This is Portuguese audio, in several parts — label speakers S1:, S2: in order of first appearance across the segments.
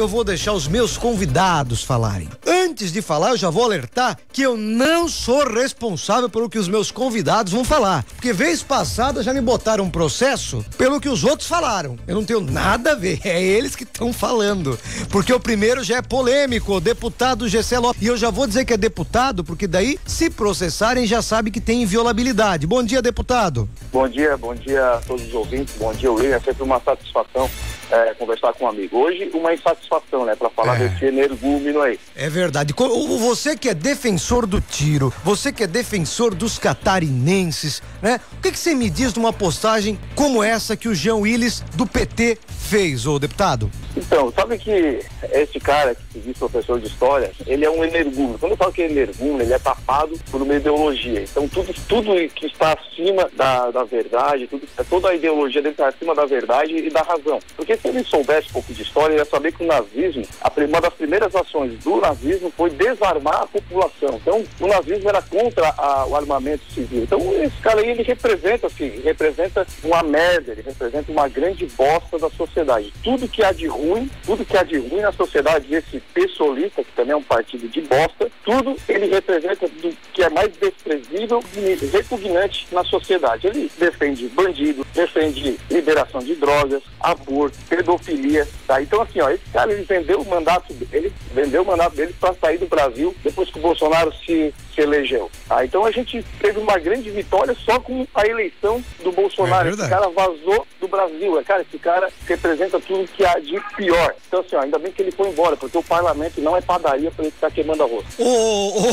S1: eu vou deixar os meus convidados falarem. Antes de falar, eu já vou alertar que eu não sou responsável pelo que os meus convidados vão falar. Porque vez passada já me botaram um processo pelo que os outros falaram. Eu não tenho nada a ver, é eles que estão falando. Porque o primeiro já é polêmico, o deputado Gessé Lopes. E eu já vou dizer que é deputado, porque daí, se processarem, já sabe que tem inviolabilidade. Bom dia, deputado.
S2: Bom dia, bom dia a todos os ouvintes, bom dia, William. É sempre uma satisfação é, conversar com um amigo. Hoje, uma insatisfação, né, para falar é. desse energúmeno aí.
S1: É verdade. Você que é defensor do tiro, você que é defensor dos catarinenses, né? O que, que você me diz de uma postagem como essa que o Jean Willis do PT fez, ô deputado?
S2: Então, sabe que esse cara que se diz professor de história, ele é um energúmeno. Quando eu falo que é energúmeno, ele é tapado por uma ideologia. Então, tudo, tudo que está acima da, da verdade, tudo, toda a ideologia dele está acima da verdade e da razão. Porque se ele soubesse um pouco de história, ele ia saber que o nazismo, uma das primeiras ações do nazismo foi desarmar a população. Então, o nazismo era contra a, o armamento civil. Então, esse cara aí, ele representa, assim, representa uma merda, ele representa uma grande bosta da sociedade. Tudo que há de ruim, tudo que há de ruim na sociedade, esse pessoalista, que também é um partido de bosta, tudo ele representa do que é mais desprezível e repugnante na sociedade. Ele defende bandido, defende liberação de drogas, aborto, pedofilia, tá? Então assim, ó, esse cara ele vendeu o mandato, ele vendeu o mandato dele para sair do Brasil depois que o Bolsonaro se, se elegeu. Tá? Então a gente teve uma grande vitória só com a eleição do Bolsonaro. É esse cara vazou do Brasil. É, cara, esse cara representa tudo que há de pior. Então assim, ó, ainda bem que ele foi embora, porque o parlamento não é padaria para ele ficar queimando a roça.
S1: Ô,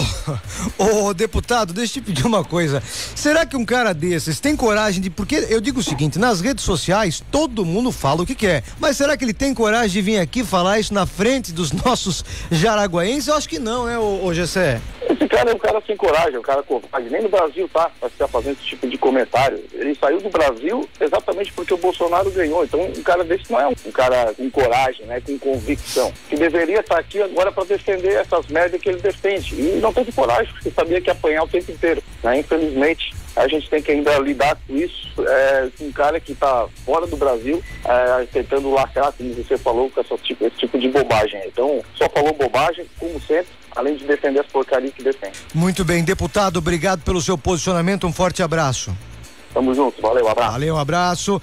S1: ô, ô, deputado, deixa eu te pedir uma coisa. Será que um cara desses tem coragem de. Porque eu digo o seguinte, nas redes sociais todo mundo fala o que quer. Mas será que ele tem coragem de vir aqui falar isso na frente dos nossos jaraguaenses? Eu acho que não, né, ô, ô Gessé?
S2: Esse cara é um cara sem coragem, é um cara covarde. Nem no Brasil tá pra ficar fazendo esse tipo de comentário. Ele saiu do Brasil exatamente porque o Bolsonaro ganhou. Então, um cara desse não é um cara com coragem, né, com convicção. Que deveria estar aqui agora para defender essas merdas que ele defende. E não teve coragem, porque sabia que ia apanhar o tempo inteiro. Né? Infelizmente, a gente tem que ainda lidar com isso, é, um cara que está fora do Brasil, é, tentando lacrar, como você falou, com essa, tipo, esse tipo de bobagem. Então, só falou bobagem, como sempre, além de defender as porcarias que defende.
S1: Muito bem, deputado, obrigado pelo seu posicionamento, um forte abraço.
S2: Tamo junto, valeu, abraço.
S1: Valeu, abraço.